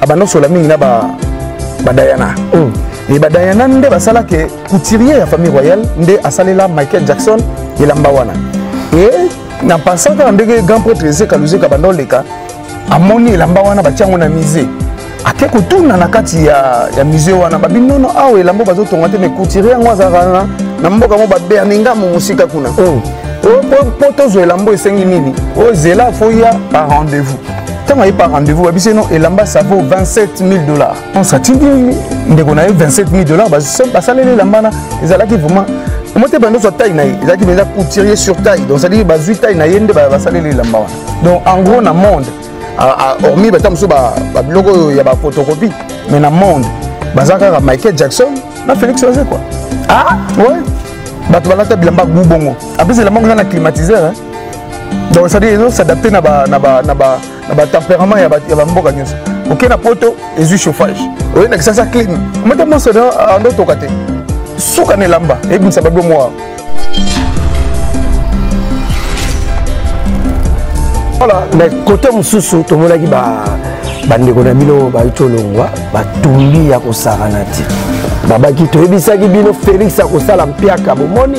abanda osola mingi na badayana oh. e badayana nde basala ke couturier ya famille royale nde asalela michael jackson elamba wana e na passant kaka ndenge grand prêtre ezeka luzeka banda oleka amoni elamba wana batya yango na musée ake kotuna na kati ya, ya musée wana babi nono awa elamba bazotonga te me couturier yango azalaka na, na mboka mo baberningamu mosika kuna oh. mpo oh, tozwa elamba esengi nini ozela oh, foya par rendez-vous ntango aye par rendez-vous babisi no elamba savo 27000 dollars onse atindi ndeko na ye 27000 dollars basaleli elamba na ezalaki vraiment omote bando zwa taille na ye ezalaki mpenza couturier sur taille donc cetadire bazwi taille na ye nde basaleli elamba wana donc en gros na monde hormis bata mosusu babiloko oyo ya bafotocopie mais na monde baza kaka michael jackson na félix oze quoi ah ouais bato balata bilamba gbu bongo apesi elamba kuna na climatiseur donc cetadire ezo s'adapte na batempérament ya bamboka nyonso oke na poto ezwi chauffage oye na kisasa clean mata monso ando toka te suka na elamba ebimisa babe moa voilà na kote mosusu tomonaki bandeko na bino bauti olongwa batumbi ya kosakana te babaki toyebisaki bino félix akosala mpiaka bomoni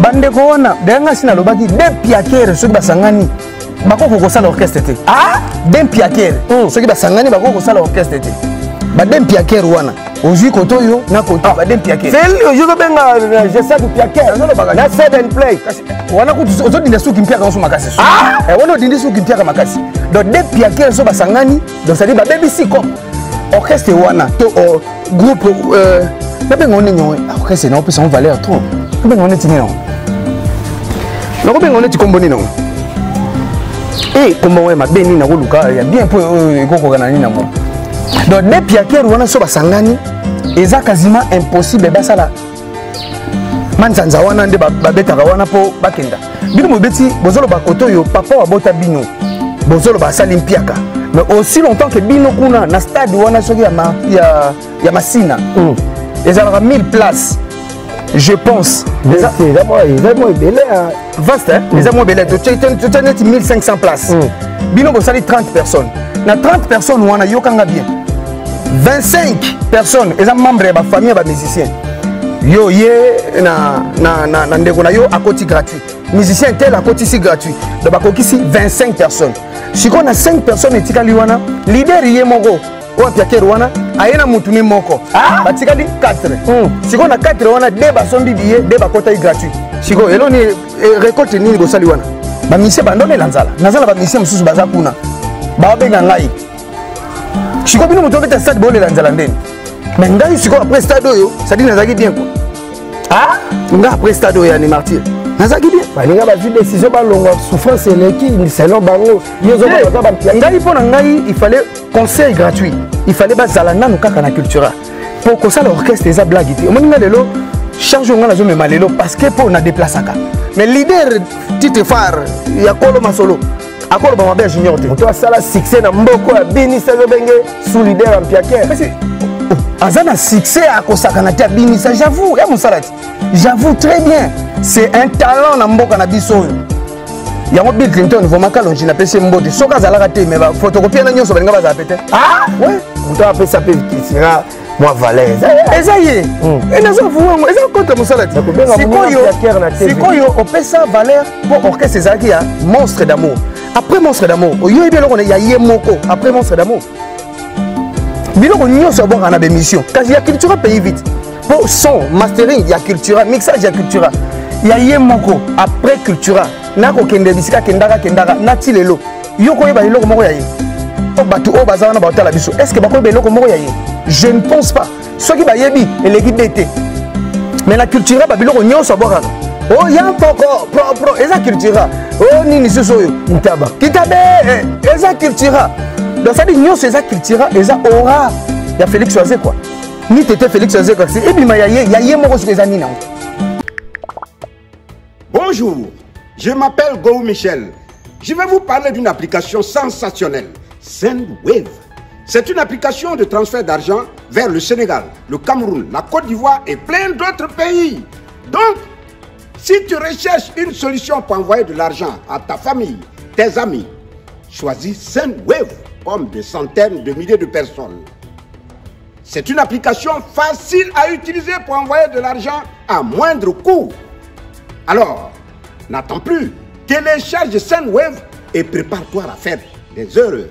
bandeko wana daya ngai si nalobaki de piakere soki basangani bakoki kosala orchestre te ah? de piakere mm. soki basangani bakoki kosala orchestre te bade piakere wana ozwi kote oyo na kote ah. bade piakere feli ozi ozobenga euh, gesad piakere na set and play wana kutu ozodinda suki mpiaka oso makasi ah! eh, wana odindi suki mpiaka makasi donc de piakere so basangani donc cetadire babebisi ko orchestre wana to euh, groupe euh, nabenga ngo nini yango ah, orchestre na opesa ngo valeur trop nabenga ngo neti nini yango nakobenga ngo neti kombo nini yango e eh, kombo yango ya mabe nini nakoluka ya bien mpo oyo ekokokana nini yango donc de piatere wana so basangani eza quasiment impossible basala manzanza wana nde babetaka wana mpo bakenda bino mobeti bozoloba kote oyo papa wabota bino bozoloba asali mpiaka mais aussi longtemps ke bino kuna na stade wana soki ya, ma, ya, ya masina mm. ezalaka 1000 place je pense eza mwa ebele vaste hein? eza mwa bele totya neti 1500 place mm. bino bosali 30 personnes na 30 personnes wana yokanga bien 25 personnes eza membre ya bafamille ya bamusicien yo ye na, na, na, na ndeko na yo akoti gratuit musicien tel akotisi gratuit donc bakokisi 25 personnes sikoyo na 5 personnes etikali wana lider ye moko oyo apiakere wana aye na motu ne moko ah? batikali 4 hmm. sikoyo na 4 wana de basombi biye de bakotaki gratuit sikoyo elo ni eh, recolte nini bosali wana bamisie bandolela nzala naza na bamisie mosusu baza kuna baobenga ngai sikoyo bino moto obeta stade bolela nzala ndeni me ngai sikoyo après stade oyo sadi nazalaki bien ko ah? nga après stade oyo ya ni martyr nazalaki bien balinga bazwi décision balongwa souffrance eleki selon bango yo zobaza bampiangai mpo na ngai ifale conseil gratuit il fallait bazala nanu kaka na cultura mpo kosala orchestre eza blague te omoni nga lelo charge oyo nga nazomema lelo parce que mpo na deplasaka mais leader titre phare ya kolo masolo akoloba mabe ya junior te moto asala succès na mboko ya binisa lobenge sous leader ya mpiaker oh, aza na succès akosakana te abinisa j'avoue ya mosala te j'avoue très bien c'est un talent na mboka na biso oyo yango bill clinton vraimen kalonji napesi ye mbote soki azalaka te me bafotokopi yana nyonso balinga bazala pe te ah? moto apesa mpe kisira mwa valeur eza ye hmm. eh, nazovuwa yango eza kota mosala ti sikoyo opesa valeur mpo orchestre ezalaki ya monstre d'amour après monstre d'amour oyoyebi eloko ya ye moko après monstre d'amour biloko nyonso abwaka na bemission kasi ya cultura pays vite mpo son mastering ya cultura mixage ya cultura ya ye moko après cultura nakokende bisika kendaka kendaka nati lelo yo koyeba eloko moko ya ye bato oyo baza wana baotala biso est ce que bakoyeba eloko moko ya ye je ne pense pas soki bayebi eleki be te mais na cultura babiloko nyonso abwakaka o oh, ya mpoko propro eza cultura o oh, nini susu oyo ntaba kitabe eh, eza cultura donc sadi nyonso eza cultura eza ora ya félix wazekwa ni tete félix wazekwa kasi ebima ya ye moko soki eza nini yango bonjour je m'appelle gou michel je vais vous parler d'une application sensationnelle sendwave c'est une application de transfert d'argent vers le sénégal le cameroun la côte d'ivoire et plein d'autres pays donc si tu recherches une solution pour envoyer de l'argent à ta famille tes amis choisis sendwave comme des centaines de milliers de personnes c'est une application facile à utiliser pour envoyer de l'argent à moindre coût. Alors, n'attends plus, télécharge SendWave et prépare-toi à faire des heureux.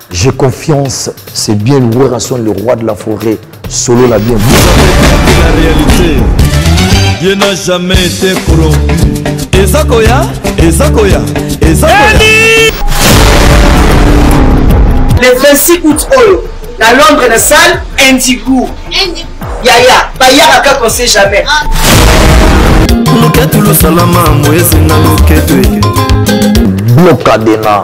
J'ai confiance, c'est bien le Werrason, le roi de la forêt. Solo la bien. La réalité, Dieu n'a jamais été corrompu. Ezakoya, Ezakoya, Ezakoya. Le 26 août oyo, na Londres, na salle Indigo. Yaya, bayaka kaka on sait jamais. Moketulu salama, moyesinga moketwe. Blocadena.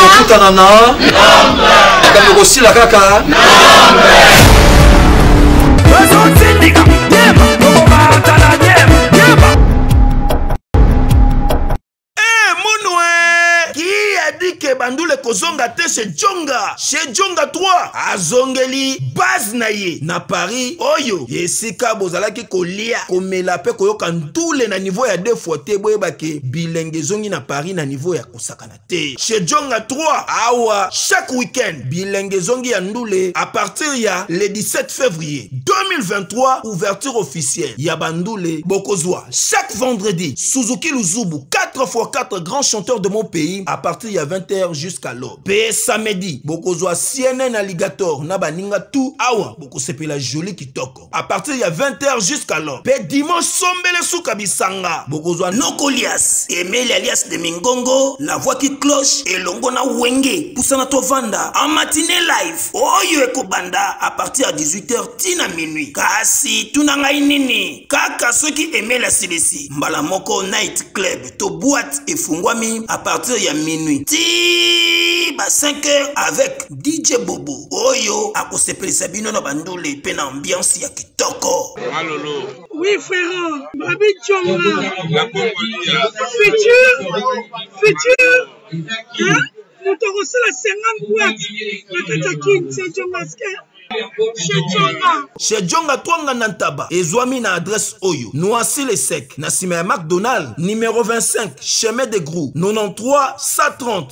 kokutana na makambo ekosila kaka bandule kozonga te chez jonga chez jonga 3 azongeli base na ye na paris oyo esika bozalaki kolia komela mpe koyoka ntule na niveau ya deux fois te boyeba ke bilenge ezongi na paris na niveau ya kosakana te chez jonga 3 awa chaque week-end bilenge ezongi ya ndule à partir ya le 17 février 2023 ouverture officielle ya bandule bokozwa chaque vendredi suzuki luzubu 4 fois 4 grands chanteurs de mon pays à partir ya 20h jusqu'à l'aube mpe samedi bokozwa cnn alligator na baninga tout awa bokosepela joli kitoko à partir ya 20h jusqu'à l'heure mpe dimanche sombele suka bisanga bokozwa noko lias emeli alias de mingongo na voaki cloche elongo na wenge pusana tovanda en matine live oyo ekobanda à partir ya 18h ti na minuit kasi tuna ngai nini kaka soki emeli asilisi mbala moko night club to boite efungwami à partir ya minuit ti ba 5h avec DJ Bobo oyo akosepelisa bino na bandule mpe na ambiance ya kitoko. Malolo. Oui frère, Babi Chonga. La Congolia. Futur, futur. Hein? Moto akosala 50 boîtes na kati ya Kin Chongaske. chez jonga twanga na ntaba ezwami na adrese oyo noisi le sec na nsima ya macdonald numero 25 chemin de grou 93 130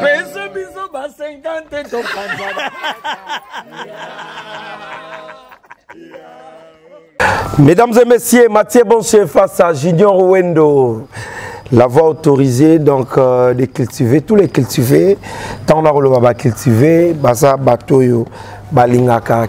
pesa biso ba 50 topanzana Mesdames et messieurs, Mathieu Bonche face à Junior Wendo. La voix autorisée, donc euh, de cultiver, tous les cultivés. Tant on a cultiver, baza batoyo, balingaka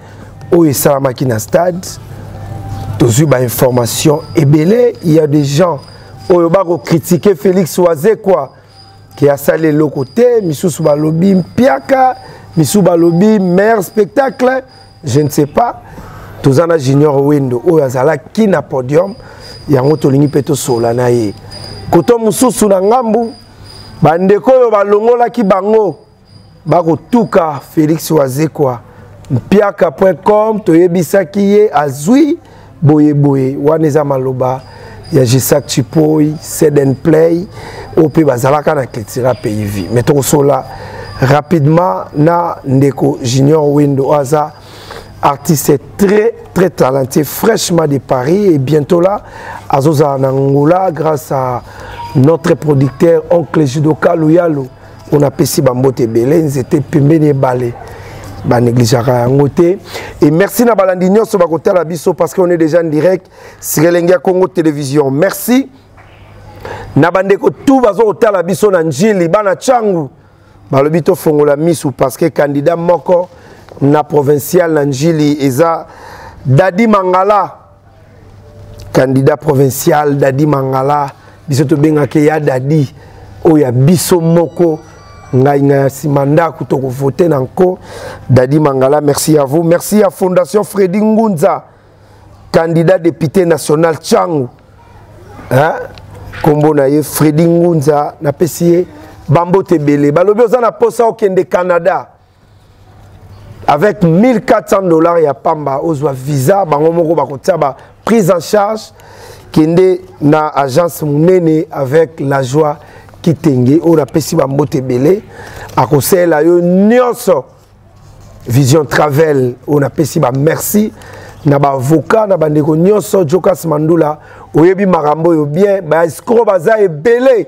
oyo esalamaki na stade tozwi bainformation ebele ya des gens oyo bakokritike félix wazekwa ke asali eloko te misusu balobi mpiaka misusu balobi meilleur spectacle je ne sais pas toza na junior wendo oyo azalaki na podium yango tolingi mpe tosola na ye koto mosusu na ngambu bandeko oyo balongolaki bango bakotuka félix wazekwa mpiaka point com toyebisaki ye azwi boyeboye wana eza maloba ya gisak chipoi seden play oyo mpe bazalaka na cultura pays vie mais tokosola rapidement na ndeko junior wendo oyo aza artiste très très talenté fraîchement de paris et bientôt là azozala na ngola grâce à notre producteur oncle judoka luyalo oyo napesi bambote ebele nzete pembeni ebale banegligeaka yango te et merci na balandi nyonso bakotala biso parce qu'on est déjà en direct sikelenge ya congo télévision merci na bandeko tu baza kotala biso na njili bana cangu balobi tofongola misu parce que candidat moko na provincial na njili eza dadi mangala candidat provincial dadi mangala biso tobengaka ya dadi oyo ya biso moko ngai ngai ya nsima ndako tokovote na nko dadi mangala merci ya vous merci ya fondation fredi ngunza candidat député national cangu nkombo na ye fredi ngunza napesi ye bambote ebele balobi oza na mposa okende canada avec 1400 dollars ya pamba ozwa visa bango moko bakotia ba prise en charge kende na agence monene avec la joie kitenge oyo napesi bambote ebele akosalela yo nyonso vision travel oyo napesi bamerci na baavoka na bandeko nyonso jokas mandula oyebi makambo oyo bien baescro baza ebele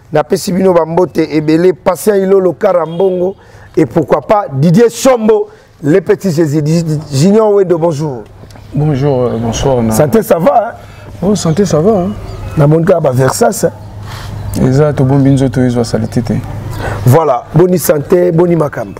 napesi bino bambote ebele patient ilolo kara mbongo et pourquoi pas didier sombo le petit jésus junior wedo bonjour bonjour euh, bonsoir santé ça va hein? oh santé ça va hein? namoni kaka baversas eza tobombi nzoto ezwa salite te voilà boni santé boni makambo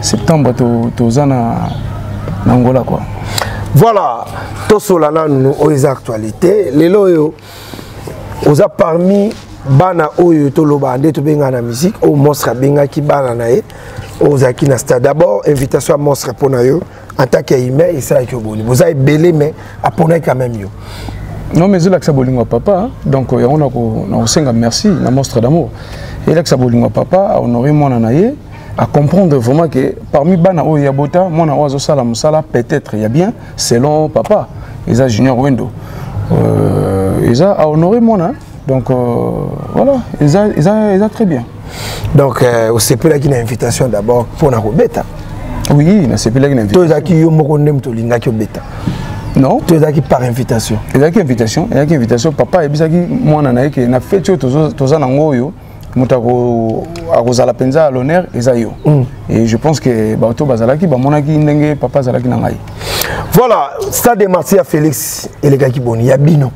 septembre toza to na angola quoi voilà tosola nanu oyo eza actualité lelo oyo oza parmi bana oyo tolobaka nde tobengaka na musique oyo monstre abengaki bana na ye oyo ozalaki na stade d'abord invitation ya monstre mpo na yo en tant que humain esalaki yo boni boza ebele mais aponaki quand même yo non mais ezolakisa bolingo ya papa donc yango nakosenga merci na monstre d'amour elakisa bolingo ya papa ahonore mwana na ye à comprendre vraiment que parmi bana oyo ya bota mwana oyo azosala mosala peut-être ya bien selon papa eza junior wendo euh, eza à honorer mwana donc euh, voilà eza, eza, eza très bien donc euh, osepelaki na invitation d'abord mpo na kobeta oui nasepelaki na to ezalaki yo moko nde moto olingaki obeta non to ezalaki par invitation ezalaki invitation ezalaki invitation papa ayebisaki mwana na ye ke na feti oyo toza nango oyo moto akozala mpenza à l'honneur eza yo mm. et je pense que bato bazalaki bamonaki ndenge papa azalaki na ngai voilà stade de marti ya félix elekaki boni ya bino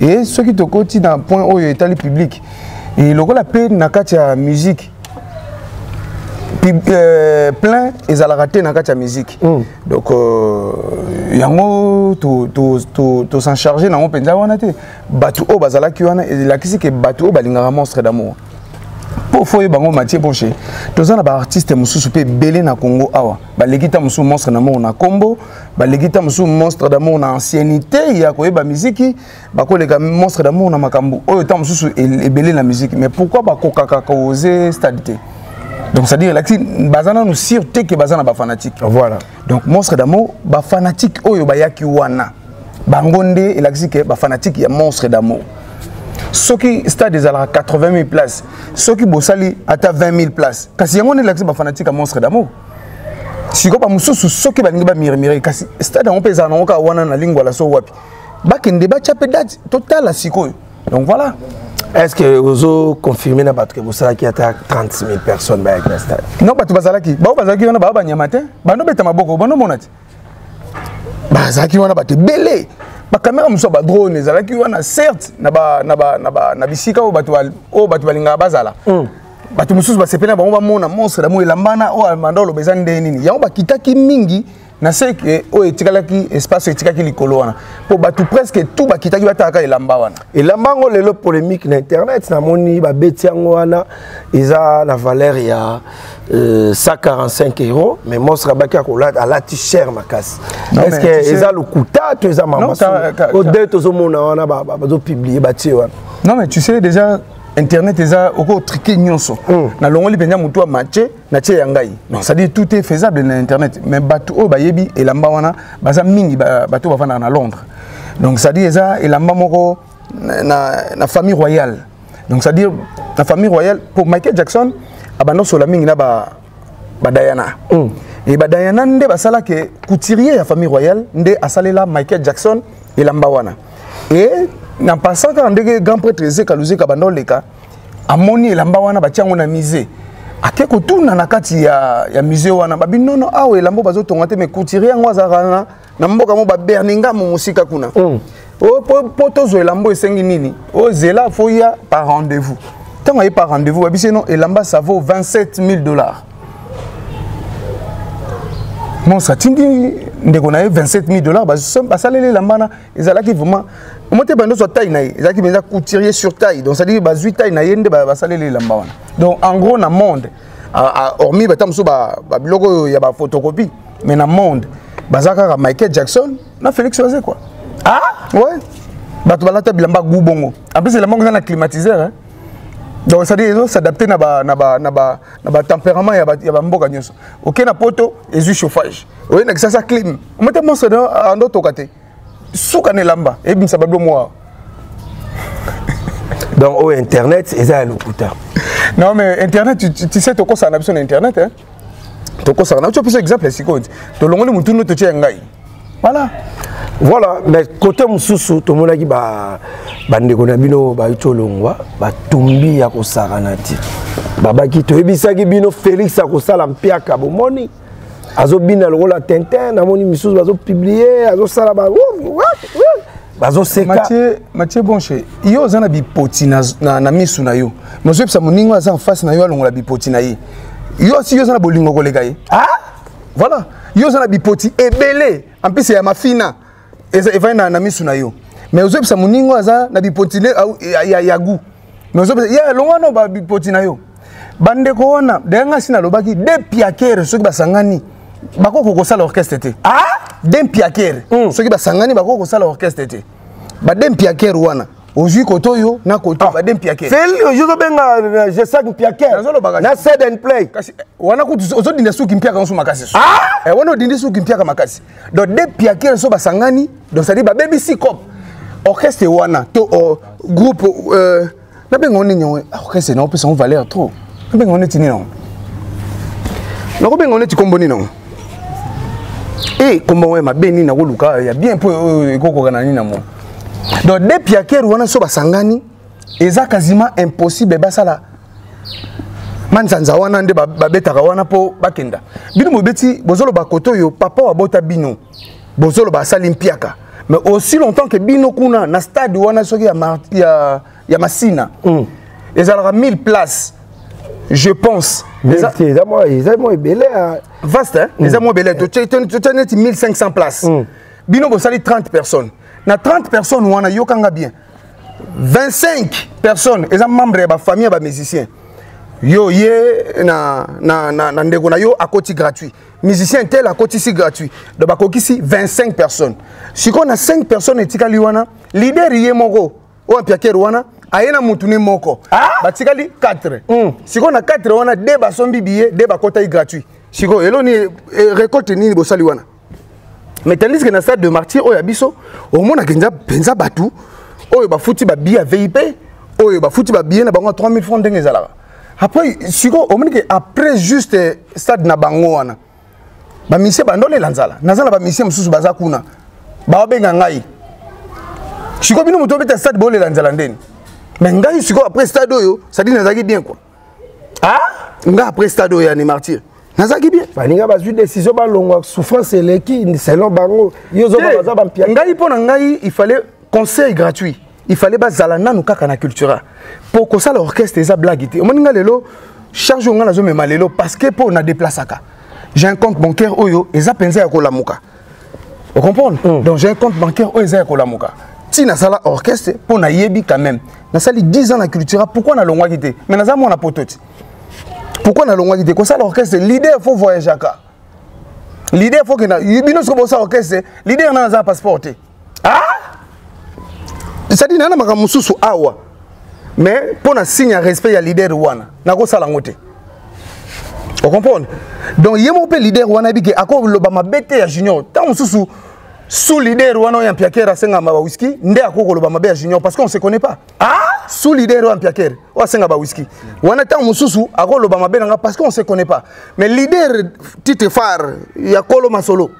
e soki tokoti na point oyo etali public e lokola mpe na kati ya musique euh, plein ezalaka te na kati ya musique mm. donc euh, yango tosan charge nango mpenza wana te bato oyo bazalaki wana elakisi ke bato oyo balingaka monstre d'amour mpo fo oyeba yango matie boshe toza na baartiste mosusu mpe ebele na congo awa baleki ta mosusu monstre d'amour na nkombo baleki ta mosusu monstre d'amour na anciennité ya koyeba miziki bakoleka monstre d'amour na makambo oyo ntango mosusu e-, ebele na miziki mais pourquoi bakokaka koose stade te donc c'est-à-dire elakisi baza nanu sur te ke baza na bafanatique voilà donc monstre d'amour bafanatique oyo bayaki wana bango nde elakisi ke bafanatique ya monstre d'amour soki stade ezalaka 80 000 place soki bosali ata 20 000 place kasi yango nde elakisi bafanatique ya monstre d'amour sikoyo bamosusu soki balingi bamirimiraki kasi stade yango mpe ezala nango kaka wana na lingwala so wapi bakende batya mpe date totala sikoyo donc voilà est ce que ozo confirme na bato ke bosalaki ata 30 000 personnes bayaki na stade non bato bazalaki bao bazalaki wana bao banyama te bando beta maboko bando mona te bazalaki wana bato ebele bakamera mosusu ya badrone ezalaki wana certes na bisika oyo bato balingaka bazala hmm. bato mosusu basepeli na bango bamona monstre damo elambana oyo amanda oloba eza ndenge nini yango bakitaki mingi na seke oyo etikalaki espace oyo etikaki likolo wana mpo bato presque tout bakitaki batalaka elamba wana elamba yango lelo polémique na internet namoni babeti yango wana eza na valeur ya Euh, 145 euros mais monstre abaki akolata alati cher makasi est ce que eza lokuta to eza mamaode tozomona wana bazopublie batie wana non mais tu sais déjà internet eza okotrike nyonso hmm. nalongoli mpenza motu ya mache na tie ya ngai donc ça dit tout est faisable na internet mais bato oyo bayebi elamba wana baza mingi bato bafandaka na londres donc ça dit eza elamba moko na, na famille royale donc c'est à dire na famille royale pour michael jackson abanda osola mingi na ba badayana mm. e badayana nde basalaki couturier ya famille royale nde asalela michael jackson elamba wana e na passant kaka ndenge grand prêtre ezeka luzeka banda oleka amoni elamba wana batya yango na musée ake kotuna na kati ya, ya musée wana babi nono awa elambo bazotonga te mais couturier yango azalaka na na mboka mo ba Birmingham mosika kuna mm. o po, po tozwa elambo esengi nini o zela fo ya par rendez-vous ntango aye par rendez-vous babisi no elamba ça vaut 27 000 dollars mons atindi ndeko na ye 27 000 dollars basaleli elamba na ezalaki vraiment omo te bando zwa taille na ye ezalaki mpenza couturier sur taille donc cetadire bazwi taille na ye nde basaleli elamba wana donc en gros na monde hormis bata mosusu babiloko oyo ya bafotocopie mais na monde baza kaka michael jackson na félix oze quoi ah ouais bato balata bilamba gu bongo en plus elamba ngo eza na climatiseur hein? donc cest dire s'adapter na ba na ba na ba na ba tempérament ya ba ya ba mboka nyonso oke na poto ezui chauffage oye na kisasa clim omete monso na ah, ando toka te suka na elamba ebimisa ba blomo wa donc oyo internet eza ya lokuta non mais internet tu, tu sais tokosana biso na internet hein tokosaka na topesa exemple ya sikoyo tolongoli motunu totye ya ngai voilà voilà mais côté mosusu tomonaki bandeko na bino bayuti olongwa batumbi ya kosakana te babaki toyebisaki bino félix akosala mpiaka bomoni azobina lokola tintin namoni misusu bazopiblie azosala ba bazoseka Mathieu, Mathieu Bonche, yo oza na bipoti na, na, na misu na yo mais ozoyebisa moninga aza en face na yo alongola bipoti na ye yo si yo oza na bolingo koleka ye ah? voilà yo oza na bipoti ebele en plus ya mafina eza evandi na, na misu na yo mais ozoyebisa moninga aza na bipoti ne- au- ya, ya, ya gout mais ozopesa ye yeah, longa no bapoti na yo bandeko wana daya ngai si nalobaki de piakere soki basangani bakoki kosala orchestre te ah? de piakere mm. soki basangani bakoki kosala orchestre te bade piakere wana ozwi kote oyo na kote ah. bade piakere feli oyo ozobenga euh, gesak piakere na sed and play kasi eh, wana kutu ozodinda suki mpiaka nso makasi ah? eh, wana odindi suki mpiaka makasi donc de piakere so basangani donc cetadire babebisi cop orchestre wana to uh, groupe uh, nabenga ngo nini yango ah, orchestre na opesa ngo valeur trop nabenga ngo neti nini yango nakobenga ngo neti nkombo nini yango e nkombo yango ya mabe nini nakoluka ya bien mpo euh, ekokoka na nini na mo donc de piakere wana so basangani eza quasiment impossible basala manzanza wana nde babetaka wana mpo bakenda bino bobeti bozoloba kote oyo papa wabota bino bozoloba asali mpiaka mais aussi longtemps que bino kuna na stade wana soki ya, ma, ya, ya masina mm. ezalaka 1000 places je pense eza mwa ebele vaste hein? eza mwa ebele totya neti 1500 places mm. bino bosali 30 personnes na 30 personnes wana yokanga bien 25 personnes eza membre ya bafamille ya bamusicien yo ye na, na, na, na ndeko na yo akoti gratuit musicien tel akotisi gratuit donc bakokisi 25 personnes sikoyo na 5 personnes etikali wana lider ye moko oyo ampiakere wana aye na motu ne moko ah? batikali 4 mm. sikoyo na 4 wana de basombi biye de bakotaki gratuit sikoyo elo ni eh, recolte nini bosali wana mais tandis que na stade de martyr oyo ya biso omonaka enza mpenza bato oyo bafuti babiye ya vip oyo bafuti babiye na bango ya 3000 franc ndenge ezalaka après sikoyo omoni ke après juste euh, stade na bango wana bamisie bandolela nzala naza na bamisie mosusu baza kuna baobenga ngai sikoyo bino moto obeta stade bolela nzala ndeni mais ngai sikoyo après stade oyo sadi nazalaki bien kua ah? nga après stade oyo ya ne martyr nazalaki bien baninga bazwi décision balongwa souffrance eleki selon bango yo zoba baza bampia ngai mpo na ngai il fallait conseil gratuit il fallait bazala nanu kaka na cultura mpo kosala orchestre eza blague te omoni nga lelo charge oyo nga nazomema lelo parce que mpo na déplacaka j'ai un compte bancaire oyo eza mpenza ya kolamuka ocomprendre mm. donc j'ai un compte bancaire oyo eza ya kolamuka ti nasala orchestre mpo nayebi quand même nasali 10 ans na cultura pourquoi nalongwaki te mais naza mwana poto ti pourquoi nalongwaki te kosala orchestre l'idée faut voyageaka l'idée faut kenda bino soki bosala orchestre l'idée yana naza passeport te ah ezali na na makambo mosusu awa mais mpo na signe ya respect ya leader wana nakosala yango te ocomprendre donc ye moko mpe leader wana yebi ke akoloba mabe te ya junior ntango mosusu sous leader wana oyo ya mpiakere asenga ma bawiski nde akoki koloba mabe ya junior parce qu'on se connaît pas ah? sous leader oyo ya mpiakere oyo asenga bawiski wana ntango mosusu akoloba mabe na nga parce qu'on se connaît pas mais leader titre phare ya kolo masolo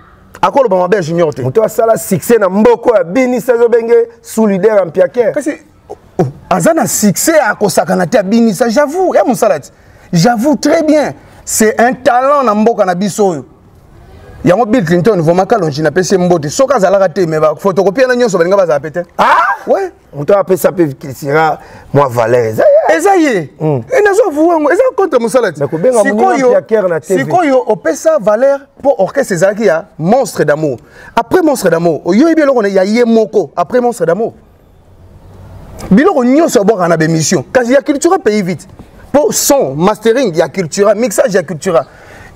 akoloba mabe ya junior te moto asala succès na mboko ya bini sazo benge sous leader ya mpiaker kasi oh, oh, aza na succès akosakana te abinisa j'avoue ya mosala ti j'avoue très bien c'est un talent na mboka na biso oyo yango bill clinton vraiment kalonji napesi ye mbote soki azalaka te me photocopie na nyonso balinga bazala pe te ah? ouais. moto apesa mpe kisira mwa valeur eza ye eza ye hmm. e nazo avouer yango eza contre mosala ti sikoyo opesa valeur mpo orchestre ezalaki ya monstre d'amour après monstre d'amour oyoyebi eloko na ya ye moko après monstre d'amour biloko nyonso abwaka na bémission kasi ya cultura pays vite mpo son mastering ya cultura mixage ya cultura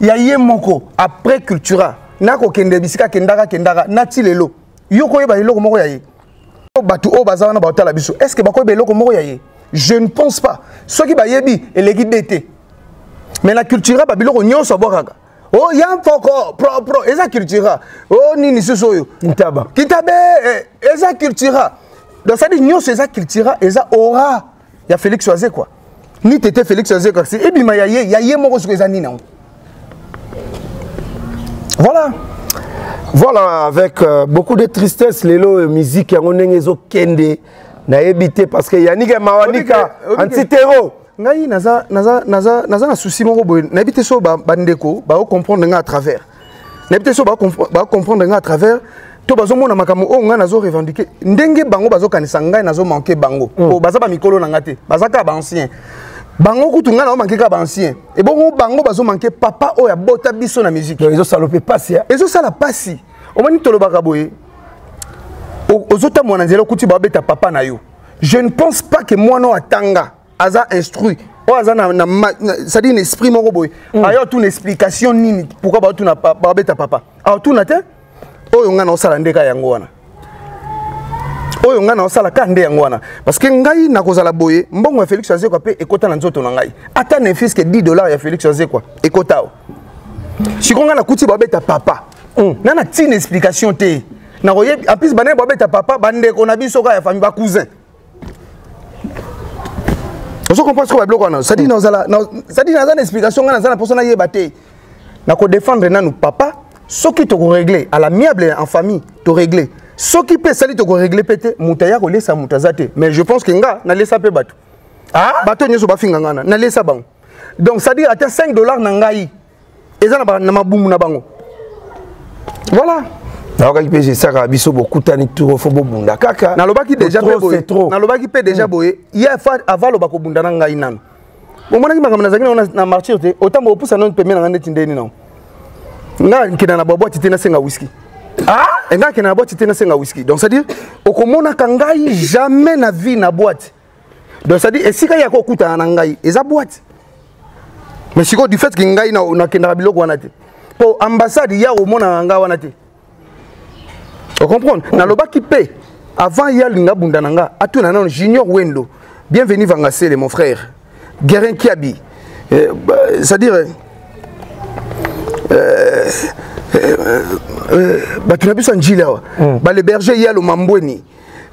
ya ye moko après cultura nakokende bisika kendaka kendaka nati lelo yo koyeba eloko moko ya ye bato oyo baza wana baotala biso est ce que bakoyeba eloko moko ya ye je ne pense pas soki bayebi eleki de te mais na cultura babiloko nyonso abwakaka o oh, ya mpoko propro eza cultura o oh, nini susu oyo kitaba kitabe eh, eza cultura donc cestadire nyonso eza cultura eza ora ya Felix Wazekwa ni tete Felix Wazekwa kasi ebima ya ye ya ye moko siko eza nini yango voilà voilà avec euh, beaucoup de tristesse lelo euh, musique yango ndenge ezokende nayebi te parce que yanike mawanika antitero ngai naza naza naza naza na souci moko boye nayebi te so bandeko ba baocomprendre ngai à travers nayebi te so bacomprendre ngai à travers to bazomona makambo oyo ngai nazo revendiquer ndenge bango bazokanisa ngai nazo manke bango mm. po baza bamikolo na ngai te baza kaka baancien bango kutu ngai nao manke kaka baancien ebongo bango bazo manke papa oyo abota biso na miziki ezosala mpe pasi ezosala pasi omoni tolobaka boye ozotambola na nzela okuti babeta papa na yo je ne pense pas que mwana oyo atanga aza instruit oyo aza na, na, na c'est-à-dire na esprit moko boye mm. ayo tuna explication nini pourquoi baotuna babeta papa aotuna te oyo ngai naosala nde ka yango wana oyo ngai naosala ka nde yango wana parce que ngai nakozala boye mbongo ya félix azekwa mpe ekota na nzoto na ngai ata na fiske 10 dollars ya félix azekwa ekota awa sikoyo ngai nakuti babeta papa mm. ngai na ntina explication te nakoyebi en plus banaye babeta papa bandeko na biso kaka ya famille bacousin ozo comprendre sikoyo babiloko wana cestadire nazala cestadire naza na explication ngai naza na mposa nayeba te nakodefendre nanu papa soki tokoregle à l'amiable en famille toregle soki mpe esali tokoregle mpe te moto aya kolesa moto aza te mais je pense que nga nalesa mpe bato ah? bato nyonso bafinga ngana nalesa bango donc cestadire ata 5 dollars na ngai eza na, na mabumu na bango voilà nayokaki mpe esaka biso bokutani turo fo bobunda kaka nalobaki deja mpe boye nalobaki mpe deja hmm. boye ye ava aloba kobunda na ngai nanu omonaki makambo nazalaki nango na martyr te otamba opusa nano pembe na ngai ndeti ndeni nango nga nkenda na babwati te nasenga wiski ah? nga nkenda na bwati te nasenga wiski donc c'est à dire okomonaka ngai jamais na vie na bwati donc ça dit esika ya kokutana na ngai eza boîte mais sikoyo du fait ke ngai nakendaka biloko wana te mpo ambassade ya komonana ngai wana te ocomprendre oh. nalobaki mpe avant ye alinga abunda na nga atuna nano junior wendo bienvenu vangasele mon frère guerin kiabi eh, c'est-à-dire eh, eh, eh, eh, bato na biso ya njili awa hmm. baleberge ye alomambweni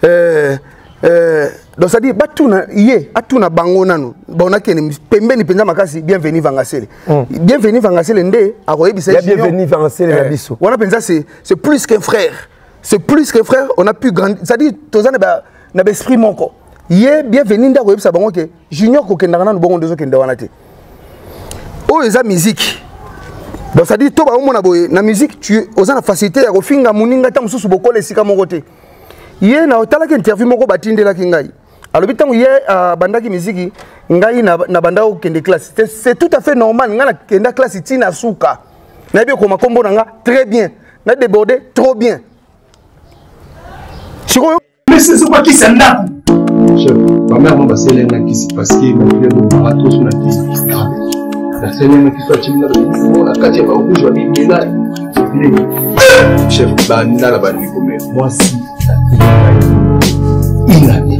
eh, eh, donc cest à dire batuna ye atuna bango nanu baonakende pembeni mpenza makasi bienvenu vangasele mm. bienvenu vangasele nde akoyebisa ya bienvenu vangasele na eh, biso wana mpenza c'est plus qu'un frère c'est plus qu'un frère on a pu grandir c'est à dire toza na baesprit moko ye bienvenu nde akoyebisa bango ke junior kokendaka nanu bongo nde ezokende wana te oyo eza miziki donc c'est à dire to baomona boye na miziki oza na facilité ya kofinga moninga ntango mosusu bokola esika moko te ye na otalaki interview moko batindelaki ngai alobi ntango ye abandaki ah, miziki ngai nabandaki kokende classe c'est tout à fait normal ngai nakenda classe ti na suka nayebi okoma nkombo na nga très bien na déborde trop bien sikoyo mesesokakisa ndako chef bamere mo basele nga kisi parceke bafile bomaka toso na kisi nasele nga kisi acimina na kati ya barouge babibela chef banda na bandi komela mwasi ingane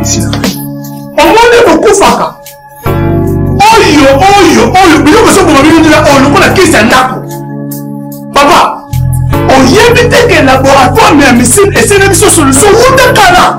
esila omoni kokufaka oyo oyo oyo biloko ezoboma bino ndila oyo lokola kisi ya ndako papa oyebi te ke laboratoire ya misine esene biso solution wuta kala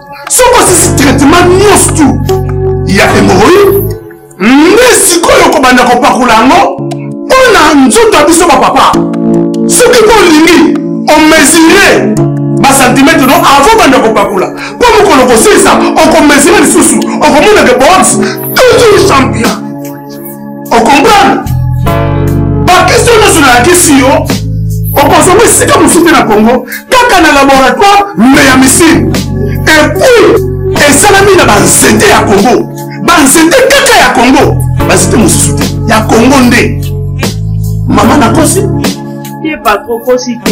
soki osisi traitement nyonso tu ya hémorroïde nde sikoyo okobanda kopakola yango mpo na nzoto ya biso bapapa soki mpo olingi omesire basantimetre no avant banda kopakola mpo mokolo kosilisa okomesire lisusu okomonake box toujours champion okomprendre bakestion nyonso nayakisi yo okozonga esika mosusu te na congo kaka na laboratoire me ya misile epuis esalami na banzete ya congo banzete kaka ya congo banzete mosusu te ya congo nde mama nakosi ye patro kosi te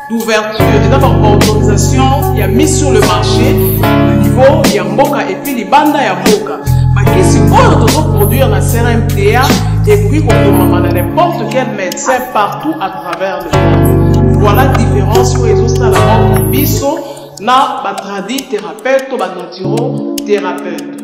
d'ouverture eza ba autorisation ya mise sur le marché na niveau ya mboka epuis libanda ya mboka bakisi oyo tozoproduire na crmta ekoki kokomama na n'importe quel médecin partout à travers le monde voilà différence oyo ezosala entre biso na batradi thérapeute to banaturo thérapeute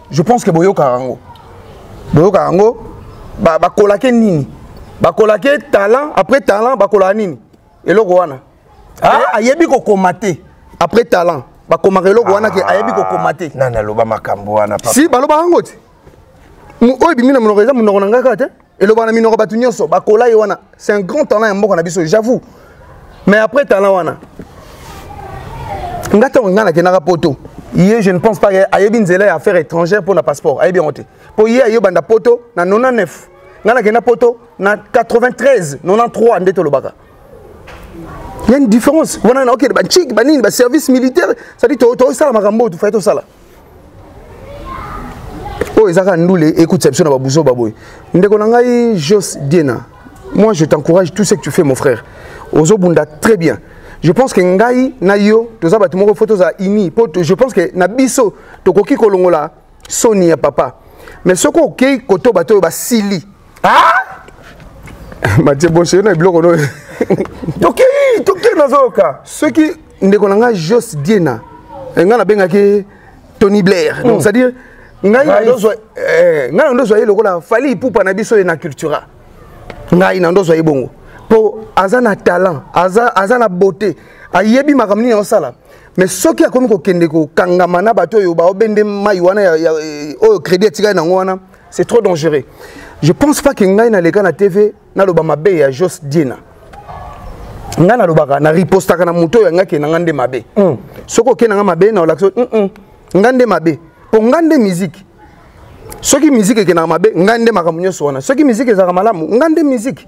je pense que boyokaka yango boyokaka yango bakolake nini bakolake talent après talent bakolaka nini eloko wana ah? eh, ayebi kokoma te après talent bakomaka eloko wana ke ayebi kokoma te ah, nani aloba makambo wana si balobaka yango te oyo ebimi na monoko eza monoko na ngai kaka te elobaka na minoko bato nyonso bakola ye wana c'est un grand talent ya mboka na biso j'avoue mais après talent wana nga ntango nga nakendaka poto ye je ne pense pas ayebi nzela ya affaire étrangère mpo na passeport ayebi yango te mpo ye aye obanda poto na 99 nga nakenda poto na 93 93 nde tolobaka ya une différence wana naokende banchiki banini baservice militaire sadi tosala makambo oyo tofai tosala oyo eza kaka ndule ekutisa biso na babuzoba boye ndeko na ngai jos diena moi je t'encourage tout ce que tu fais mon frère ozobunda très bien je pense que ngai na yo toza bato moko fo tozala uni mpo je pense que na biso tokoki kolongola soni ya papa mais soki okei koto bato oyo basili ah matie boshe na biloko no toki toki nazoyoka soki ndeko na ngai jos diena eh, ngai nabengaki tony blair hmm. donc c'est à dire ngai nandozwa eh, ngai nandozwa ye lokola fali ipupa na biso ye na cultura ngai nandozwa ye bongo mpo aza na talent aza, aza na beauté ayebi makambo nini aosala mais soki akomi kokende kokangama na bato oyo baobende mai wana oyo crédit atikali nango wana c'est trop dangereux je pense pas que ngai naleka na tv naloba mabe ya jos diena ngai nalobaka na ripostaka na moto oyo ya ngai ke na ngai nde mabe mm. soki okei na ngai mabe na olakisa mm -mm. ngai nde mabe mpo ngai nde miziki soki miziki ekendaka mabe ngai nde makambo nyonso wana soki miziki ezalaka malamu ngai nde miziki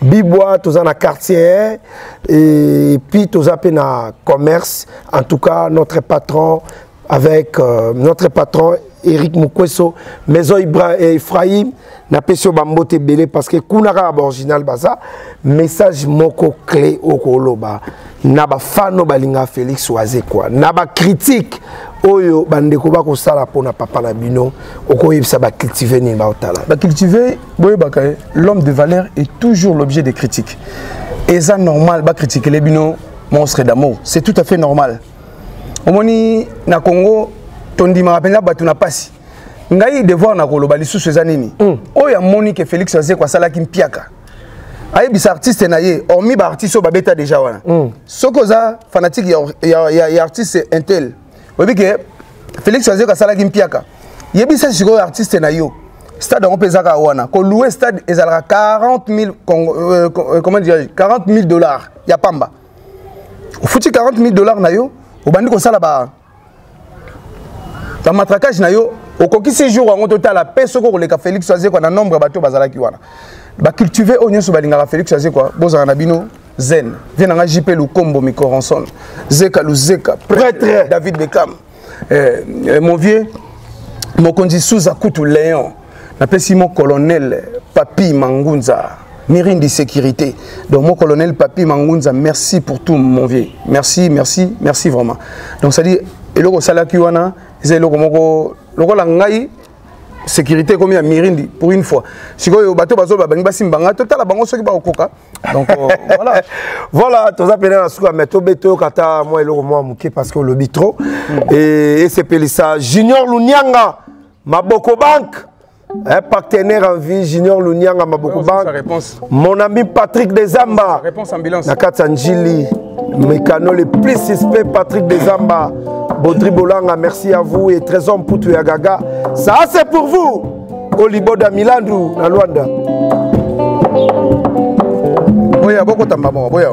bibwa toza na quartier et puis toza pe na commerce en tout cas notre patron avec euh, notre patron Eric Mukweso maison Ibra et Ephraim na pesi yo bambote ebele parce que kuna kaka baoriginal baza message moko clé okoloba na bafano balinga félix wazekwa na bacritique oyo bandeko bakosala mpona papa na bino okoyebisa bacultive nini baotala bacultive boyebaka eh, l'homme de valeur est toujours l'objet des critiques eza normal bakritikele bino monstre d'amour c'est tout à fait normal omoni na congo tondimaka mpenza bato na mpasi ngai devoir na koloba lisusu eza nini mm. oyo amoni ke félix azeko asalaki mpiaka ayebisa artiste na ye hormis baartiste oyo babeta déjà wana mm. soki oza fanatique ya, ya, ya, ya artiste intel oyebi ke félix azeko asalaki mpiaka yebisa sikoyo artiste na yo stade yango mpe ezaka wana koloue stade ezalaka 40 000 euh, euh, comment dirais 40 000 dollars ya pamba ofuti 40 000 dollars na yo obandi kosala ba bamatraquage na yo okokisi jour yango totala mpe soki okoleka félix azekwa na nombre ya bato bazalaki wana bacultive oyo nyonso balingaka félix azekwa bozala na bino zen vie na nga jp lukombo micoranson zeka luzeka prêtre david beckham eh, eh, mon vieux mokonzi suza kutu leon napesi mo colonel papi mangunza mirindi sécurité donc mon colonel papi mangunza merci pour tout mon vieux merci merci merci vraiment donc ça dit eloko osalaki wana eza eloko moko lokola ngai sécurité ekomi ya mirindi pour une fois sikoyo bato bazoloba balingi basimba ngai totala bango soki bakokoka donc euh, voilà voilà toza pene na suka mais tobe toyoka ata mwa eloko mwa moke parce que olobi trop mm. et esepelisa junior lunianga maboko banque un partenaire en vie junior lunianga maboko banque Mon ami Patrick Desamba. Réponse ambulance. Na kati ya Njili. Mécano le plus suspect Patrick Desamba. Bodri Bolanga, merci à vous et Trésor Mputu ya Gaga. Ça c'est pour vous. Oliboda Milandu na Luanda. Boya boko tamba mo boya.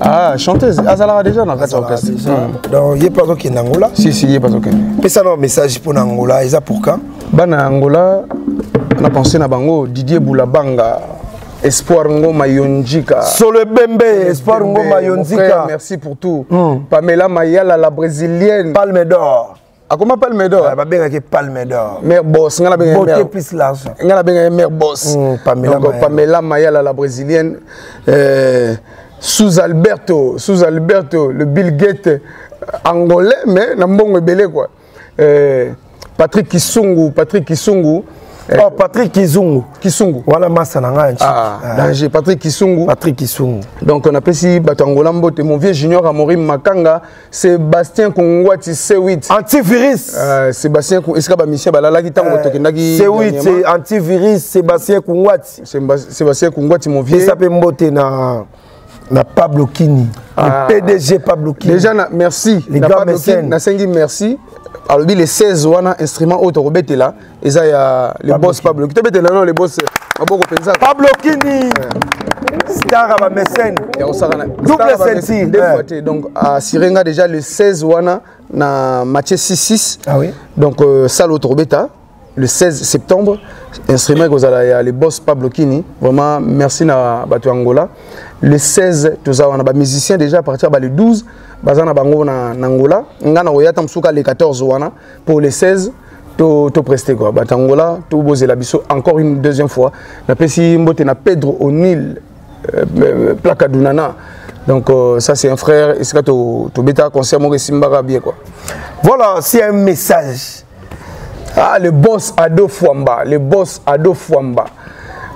Ah, chanteuse azalaka déjà na kati ya orchestre hmm. donc ye mpe azokende angola si si ye mpe azokende pesa nao message mpo na angola eza pour quand bana ya angola na pensé na bango didier boulabanga Espoir Ngoma Yonjika. Solo Bembe, Espoir Ngoma Yonjika. Merci pour tout. Hmm. Pamela Mayala, la brésilienne. Palme d'or. akoma palme d'or ah, babengaki palme d'or mère boss nga nabenga plus l'argent nga nabenga mère boss hmm, donc pamela mayala la brésilienne euh, sous alberto sous alberto le bill gate euh, angolais mais na mbongo ebele quoi euh, patrick kisungu patrick kisungu Eh, oh, Patrick Kizungu. Kisungu. Voilà massa na ngai. Ah, ah, danger. Patrick Kisungu. Patrick Kisungu. Donc on appelle si Batangola Mbote, mon vieux junior Amorim Makanga, Sébastien Kongwati C8 antivirus euh, Sébastien esika ba mission balalaki tango euh, tokendaki C8 c'est antivirus Sébastien Kongwati Sébastien Kongwati mon vieux ça peut mbote na na Pablo Kini ah, le PDG Pablo Kini déjà na, merci les na Pablo Kini na sengi merci alobi le 16 wana instrument oyo tokobetela eza ya le boss pablo kito betela no le boss maboko mpenza pablo kini star ya bamesene double ceinture deux fois te donc assuré nga déjà le 16 wana na match 66 ah oui. donc euh, salo tokobeta le 16 septembre instrument ekozala ya le boss pablo kini vraiment merci na bato ya angola le 16 toza wana bamusicien déjà à partir ba le 12 baza na bango na, na angola ngai nakoya ta mosuka le 14 wana pour le 16 to to preste quoi bat Angola to bozela biso encore une deuxième fois na pesi mbote na Pedro O'Neill euh, euh, plaka dunana donc euh, ça c'est un frère esika to to beta concert moko esimbaka bien quoi voilà c'est un message ah le boss Ado Fwamba le boss Ado Fwamba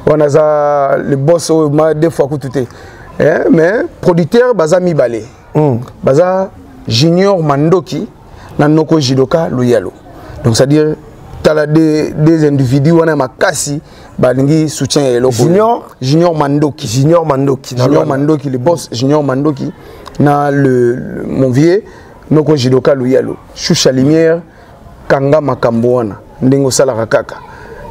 on a le boss oyo ma deux fois kutu te eh, mais producteur baza mibale mm. baza junior mandoki na noko jidoka luyalo donc c'est à dire tala des, des individus wana makasi balingi soutien ya eloko junior junior mandoki junior mandoki junior mandoki le boss junior mandoki na le, le mon vieux noko jidoka luyalo shusha lumière kanga makambo wana ndenge osalaka kaka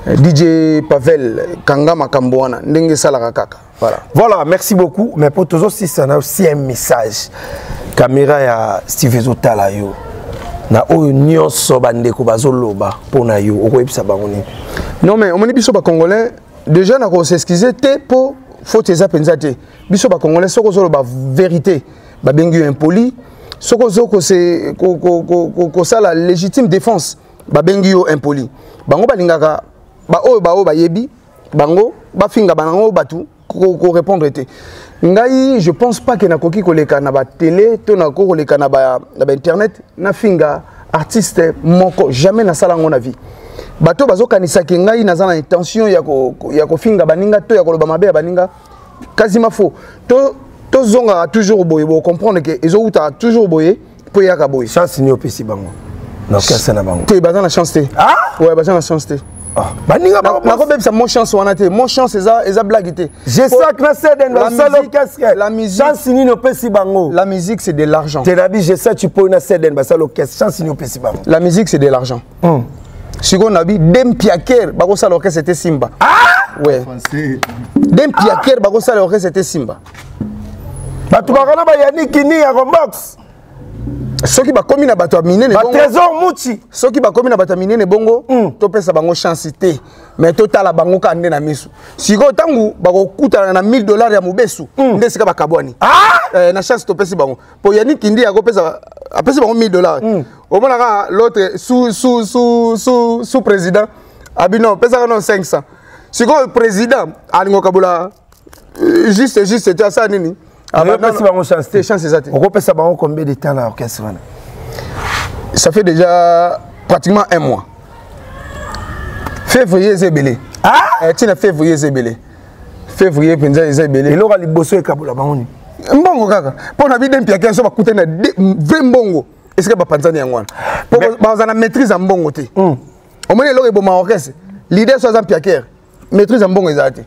dj pavel kanga makambo wana ndenge esalaka kaka Voilà. Voilà, merci beaucoup. Mais pour tous aussi, ça a aussi un message. Caméra ya Steve Ezotala yo. Na oyo nyonso bandeko bazoloba mpo na yo okoyebisa bango nini non mais omoni biso bacongolais déjà na kosexcuse te mpo faute eza mpenza te biso bacongolais soki ozoloba vérité babengi yo impoli soki ozo kosala légitime défense babengi yo impoli bango balingaka baoyo baoyo bayebi bango bafinga banango bato korépondre te ngai je pense pas ke nakoki koleka na batele to nakoki koleka na bainternet nafinga artiste moko jamais nasala yango na vie bato oyo bazokanisaki ngai naza na intention ya kofinga baninga to ya koloba mabe ya baninga kasima fo tozongaka toujours boye bocomprendre ke ezowutaka toujours boye mpo eyaka boye chance nini opesi bango na orchestre na bango te baza na chance te ah? ouais baza na chance te ah, baninga nakobebisa mo chance wana te mo chance eza, eza blague te gesak na seden basalchance nini opesi bango la musique c'est de l'argent tenabi gesa cipoi na seden basala orchestre chance nini opesi bango la musique c'est de l'argent hmm. sikoyo nabi dempiaker bakosala orchestre te simba ah! ouais. dempiaker bakosala orchestre te simba bato bakana bayani kini ya rombox soki bakomi na bato ya minene batrésor muti soki bakomi na bato ya minene bongo mm. topesa bango chance te mais totala bango kaka nde na miso sikoyo ntango bakokutana na 1000 dollars ya mobesu mm. nde esika bakabwani ah! eh, na chance topesi bango mpo yani kindi akopesa apesi bango 1000 dollars mm. omonaka l'autre sous sous sous sous sous président abino ah, pesaka no 500 sikoyo président alingokabola juste juste te asala nini apesi ah, bango chance te chance eza te okopesa bango combien de temps na orchestre wana ça fait déjà pratiquement un mois février eza ebele ntina ah! eh, février eza ebele février mpenza eza ebele eloko ya liboso ekabola bango nini mbongo kaka mpo na bide mpiake yanso bakutani na vrai mbongo esika bapanzani yango wana mpo baza na maîtrise ya mbongo te hmm. omoni eloko eboma orchestre lider so aza mpiakere maîtrise ya mbongo ezala te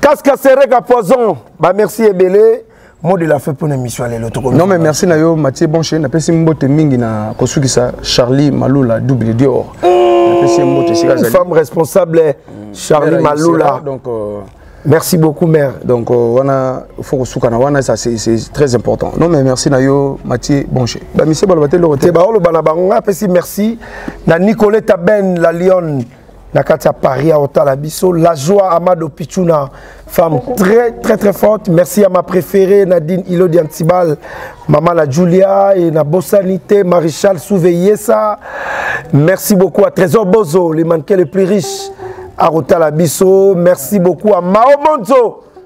kaska sereka poison bamerci ebele mot de la fin mpona émission ya lelo toko non mais merci na yo matie bonche napesi mbote mingi na kosukisa charlie malula double dior napesi ye mbote esika azali femme responsable mm. charlie Mère malula donc euh, merci beaucoup mère donc euh, wana euh, faut kosuka na wana ça c'est très important non mais merci na yo matie bonche bamisie baloba te eloko te baoloba na bango nga apesi merci na nicoleta ben la lionne na kati ya paris aotala biso la joie amado pichuna femme très très très forte merci à ma préférée nadine ilodi antibal mama na julia et na bosani te maréchal souveiller ça merci beaucoup à trésor bozo le mannequin le plus riche akotala biso merci beaucoup à mao monzo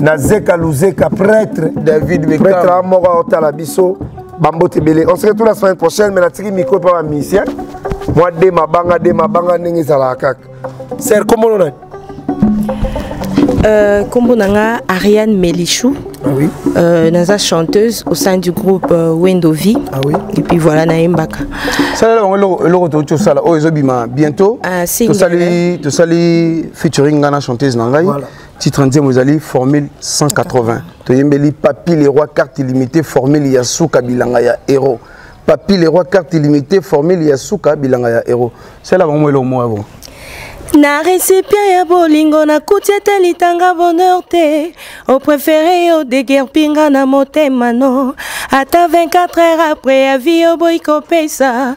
na zeka luzeka prêtre david prêtre a moko aotala biso bambote ebele on se retrouve la semaine prochaine mais natiki micro epa bamisien mwa de mabanga de mabanga ndenge ezalaka kaka ser kombono nani Euh, kombo na nga ariane melichou ah oui. euh, naza chanteuse au sein du groupe euh, wendovi ah oui. et puis voilà nayembaka salela bango eloko touti osala oyo ezobima bientôt ah, tosali featuring nga na chanteuse na ngai voilà. titre nzembo ezali formule 180 toyembeli papi le roi carte illimité formule ya suka bilanga ya héros papi le roi carte illimité formule ya suka bilanga ya héros sala bango eloko moko ya bongo na resipia ya bolingo nakuti ete litanga bonheur te oprefere yo degerpinga na motema no ata 24 heure après ya vi oboyi kopesa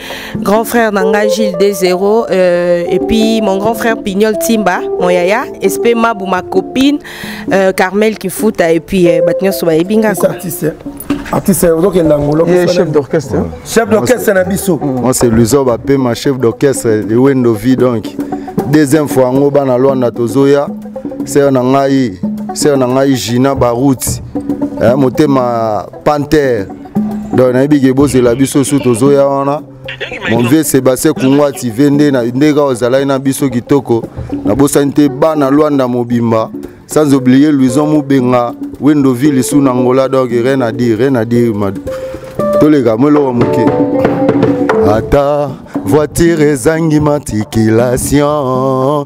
grand frère na ngai Gilles de Zero euh, et puis mon grand frère Pignol Timba mon yaya SP Mabu ma copine euh, Carmel Kifuta et puis euh, bat nyonso bayebi nga quoi artiste hein. artiste ozokenda ngolo chef d'orchestre hein. chef d'orchestre na biso moi c'est Luzo Bapema chef d'orchestre de Wendo V donc deuxième fois yango bana Luanda tozoya sœur na ngai sœur na ngai Gina Baruti hein, motema Panther donc nayebi ke bozela biso su tozoya wana mon vieux sébastien kungwa tive nde nde kaka ozalaki na biso kitoko nabosani te bana lwanda mobimba sans oublier louison mubenga wendo ville su na ngola donc rien à dire rien à dire toleka mo eloko moke ata voiture ezangi matriculation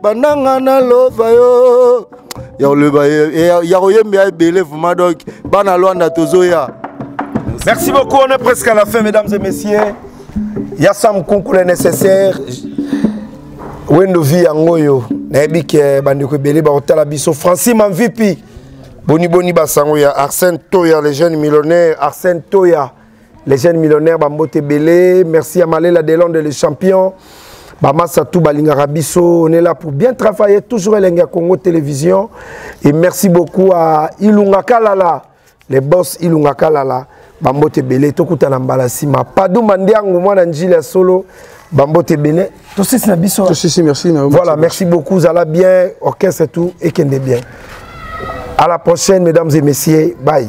bananga na lova yo ya koloba ya koyemba ya ebele vraimen donc bana lwanda tozoya merci beaucoup on est presque à la fin mesdames et messieurs ya sam kunkula nécessaire wendo vi yango oyo nayebi ke bandeko ebele bakotala biso franci mamvipi boniboni basango ya arsène toya le jeune millionnaire arsène toya les jeunes millionnaires bambote ebele merci ya malela delonde le champion bamasa tu balingaka biso on est là pour bien travailler toujours elenge ya congo télévision et merci beaucoup à ilunga kalala le boss ilunga kalala bambote ebele tokutana mbala nsima padu mandiango mwana njili ya solo bambote ebele tosisi na biso tosisi merci na voilà merci beaucoup zala bien orchestre tout ekende bien à la prochaine mesdames et messieurs bye